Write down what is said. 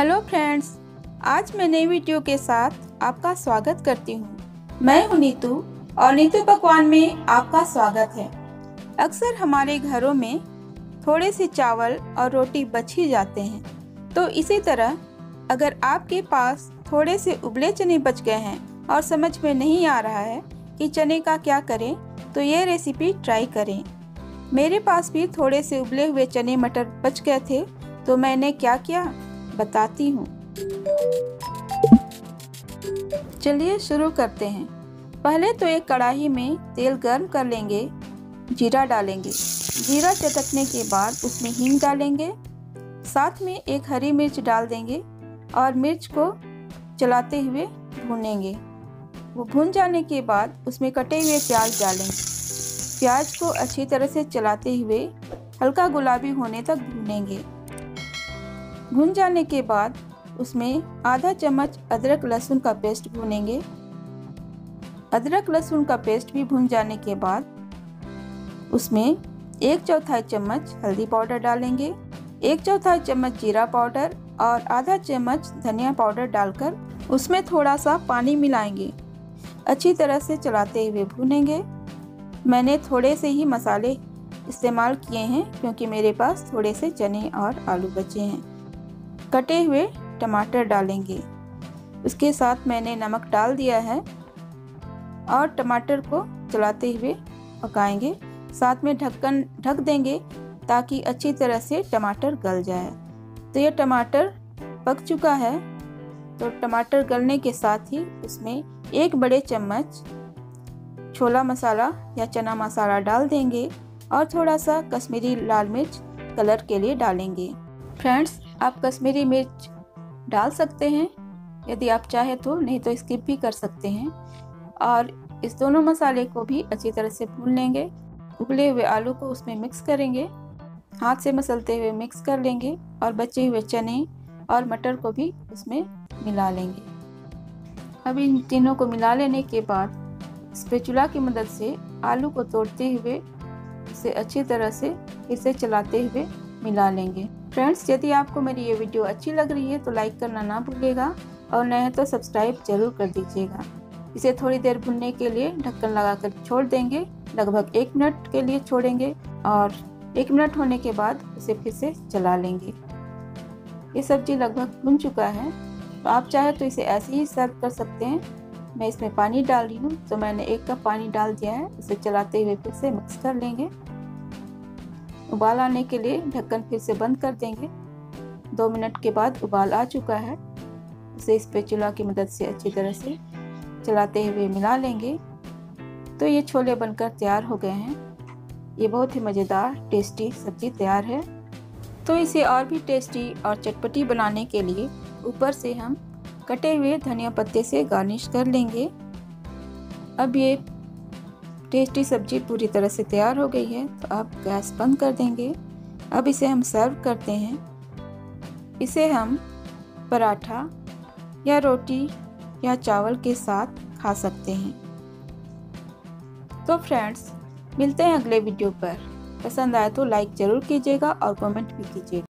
Hello friends, आज मैं नई वीडियो के साथ आपका स्वागत करती हूँ। मैं हूँ नीतू और नीतू पकवान में आपका स्वागत है। अक्सर हमारे घरों में थोड़े से चावल और रोटी बच ही जाते हैं तो इसी तरह अगर आपके पास थोड़े से उबले चने बच गए हैं और समझ में नहीं आ रहा है कि चने का क्या करें तो ये रेसिपी ट्राई करें। मेरे पास भी थोड़े से उबले हुए चने मटर बच गए थे तो मैंने क्या किया? बताती हूँ। चलिए शुरू करते हैं। पहले तो एक कढ़ाई में तेल गर्म कर लेंगे, जीरा डालेंगे। जीरा चटकने के बाद उसमें हींग डालेंगे। साथ में एक हरी मिर्च डाल देंगे और मिर्च को चलाते हुए भूनेंगे। वो भून जाने के बाद उसमें कटे हुए प्याज डालेंगे। प्याज को अच्छी तरह से चलाते हुए हल्का गुलाबी होने तक भूनेंगे। भून जाने के बाद उसमें आधा चम्मच अदरक लहसुन का पेस्ट भूनेंगे। अदरक लहसुन का पेस्ट भी भून जाने के बाद उसमें एक चौथाई चम्मच हल्दी पाउडर डालेंगे। एक चौथाई चम्मच जीरा पाउडर और आधा चम्मच धनिया पाउडर डालकर उसमें थोड़ा सा पानी मिलाएँगे। अच्छी तरह से चलाते हुए भूनेंगे। मैंने थोड़े से ही मसाले इस्तेमाल किए हैं क्योंकि मेरे पास थोड़े से चने और आलू बचे हैं। कटे हुए टमाटर डालेंगे। उसके साथ मैंने नमक डाल दिया है और टमाटर को चलाते हुए पकाएँगे। साथ में ढक्कन, ढक देंगे ताकि अच्छी तरह से टमाटर गल जाए। तो यह टमाटर पक चुका है। तो टमाटर गलने के साथ ही उसमें एक बड़े चम्मच छोला मसाला या चना मसाला डाल देंगे और थोड़ा सा कश्मीरी लाल मिर्च कलर के लिए डालेंगे। फ्रेंड्स आप कश्मीरी मिर्च डाल सकते हैं, यदि आप चाहे तो नहीं तो स्किप भी कर सकते हैं। और इस दोनों मसाले को भी अच्छी तरह से भून लेंगे। उबले हुए आलू को उसमें मिक्स करेंगे। हाथ से मसलते हुए मिक्स कर लेंगे और बचे हुए चने और मटर को भी उसमें मिला लेंगे। अब इन तीनों को मिला लेने के बाद स्पेचुला की मदद से आलू को तोड़ते हुए इसे अच्छी तरह से इसे चलाते हुए मिला लेंगे। फ्रेंड्स यदि आपको मेरी ये वीडियो अच्छी लग रही है तो लाइक करना ना भूलिएगा और नए तो सब्सक्राइब ज़रूर कर दीजिएगा। इसे थोड़ी देर भुनने के लिए ढक्कन लगाकर छोड़ देंगे। लगभग एक मिनट के लिए छोड़ेंगे और एक मिनट होने के बाद इसे फिर से चला लेंगे। ये सब्ज़ी लगभग भुन चुका है। तो आप चाहे तो इसे ऐसे ही सर्व कर सकते हैं। मैं इसमें पानी डाल रही हूँ तो मैंने एक कप पानी डाल दिया है। इसे चलाते हुए फिर से मिक्स कर लेंगे। उबाल आने के लिए ढक्कन फिर से बंद कर देंगे। दो मिनट के बाद उबाल आ चुका है। इसे इस चूल्हा की मदद से अच्छी तरह से चलाते हुए मिला लेंगे। तो ये छोले बनकर तैयार हो गए हैं। ये बहुत ही मज़ेदार, टेस्टी सब्ज़ी तैयार है। तो इसे और भी टेस्टी और चटपटी बनाने के लिए ऊपर से हम कटे हुए धनिया पत्ते से गार्निश कर लेंगे। अब ये टेस्टी सब्ज़ी पूरी तरह से तैयार हो गई है तो आप गैस बंद कर देंगे। अब इसे हम सर्व करते हैं। इसे हम पराठा या रोटी या चावल के साथ खा सकते हैं। तो फ्रेंड्स, मिलते हैं अगले वीडियो पर। पसंद आए तो लाइक ज़रूर कीजिएगा और कमेंट भी कीजिएगा।